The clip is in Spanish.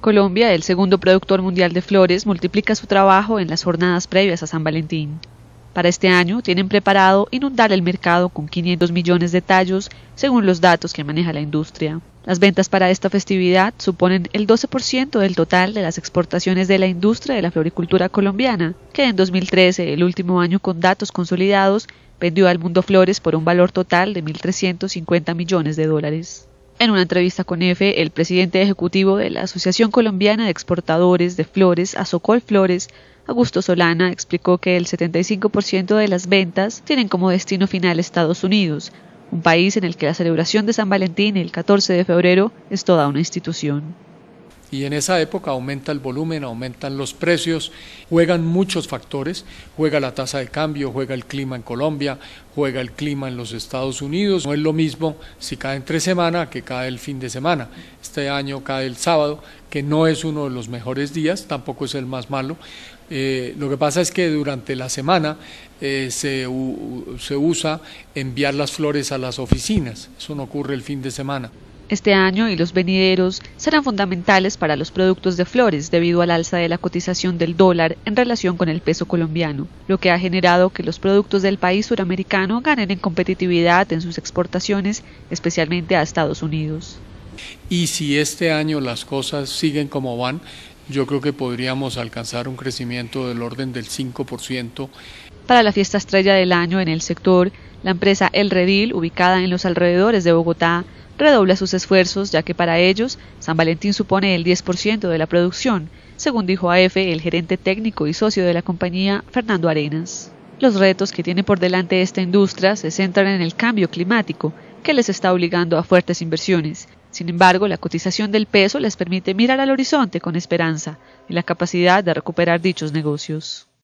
Colombia, el segundo productor mundial de flores, multiplica su trabajo en las jornadas previas a San Valentín. Para este año tienen preparado inundar el mercado con 500 millones de tallos, según los datos que maneja la industria. Las ventas para esta festividad suponen el 12% del total de las exportaciones de la industria de la floricultura colombiana, que en 2013, el último año con datos consolidados, vendió al mundo flores por un valor total de 1.350 millones de dólares. En una entrevista con EFE, el presidente ejecutivo de la Asociación Colombiana de Exportadores de Flores, Azocol Flores, Augusto Solana, explicó que el 75% de las ventas tienen como destino final Estados Unidos, un país en el que la celebración de San Valentín el 14 de febrero es toda una institución y en esa época aumenta el volumen, aumentan los precios, juegan muchos factores, juega la tasa de cambio, juega el clima en Colombia, juega el clima en los Estados Unidos, no es lo mismo si cae entre semana que cae el fin de semana. Este año cae el sábado, que no es uno de los mejores días, tampoco es el más malo. Eh, lo que pasa es que durante la semana eh, se, se usa enviar las flores a las oficinas, eso no ocurre el fin de semana. Este año y los venideros serán fundamentales para los productos de flores debido al alza de la cotización del dólar en relación con el peso colombiano, lo que ha generado que los productos del país suramericano ganen en competitividad en sus exportaciones, especialmente a Estados Unidos. Y si este año las cosas siguen como van, yo creo que podríamos alcanzar un crecimiento del orden del 5%. Para la fiesta estrella del año en el sector, la empresa El Redil, ubicada en los alrededores de Bogotá, redobla sus esfuerzos ya que para ellos San Valentín supone el 10% de la producción, según dijo a el gerente técnico y socio de la compañía Fernando Arenas. Los retos que tiene por delante esta industria se centran en el cambio climático, que les está obligando a fuertes inversiones. Sin embargo, la cotización del peso les permite mirar al horizonte con esperanza y la capacidad de recuperar dichos negocios.